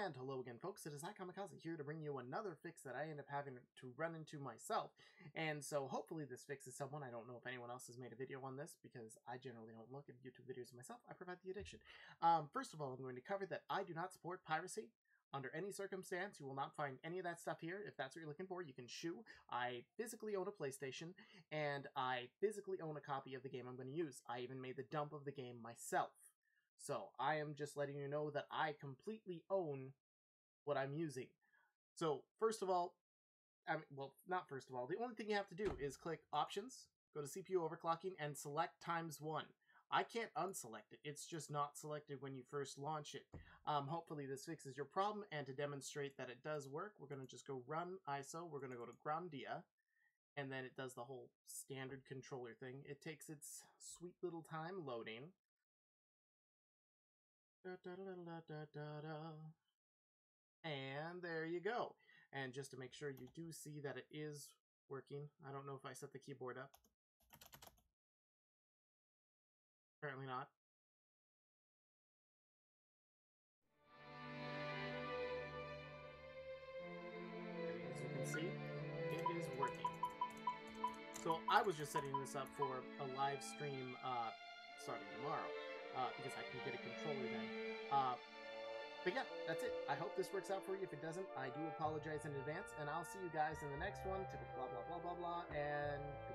And hello again, folks. It is I, KahMeh KahZeh, here to bring you another fix that I end up having to run into myself. And so hopefully this fixes someone. I don't know if anyone else has made a video on this because I generally don't look at YouTube videos myself. I prevent the addiction. Um, first of all, I'm going to cover that I do not support piracy. Under any circumstance, you will not find any of that stuff here. If that's what you're looking for, you can shoo. I physically own a PlayStation, and I physically own a copy of the game I'm going to use. I even made the dump of the game myself. So I am just letting you know that I completely own what I'm using. So first of all, I mean, well, not first of all, the only thing you have to do is click Options, go to CPU overclocking, and select times one. I can't unselect it. It's just not selected when you first launch it. Um, hopefully this fixes your problem, and to demonstrate that it does work, we're going to just go run ISO. We're going to go to Grandia, and then it does the whole standard controller thing. It takes its sweet little time loading. Da, da, da, and there you go. And just to make sure you do see that it is working, I don't know if I set the keyboard up. Apparently not. As you can see, it is working. So I was just setting this up for a live stream uh, starting tomorrow uh, because I can get a controller then. Uh, but yeah, that's it. I hope this works out for you. If it doesn't, I do apologize in advance, and I'll see you guys in the next one. Blah, blah, blah, blah, blah, and.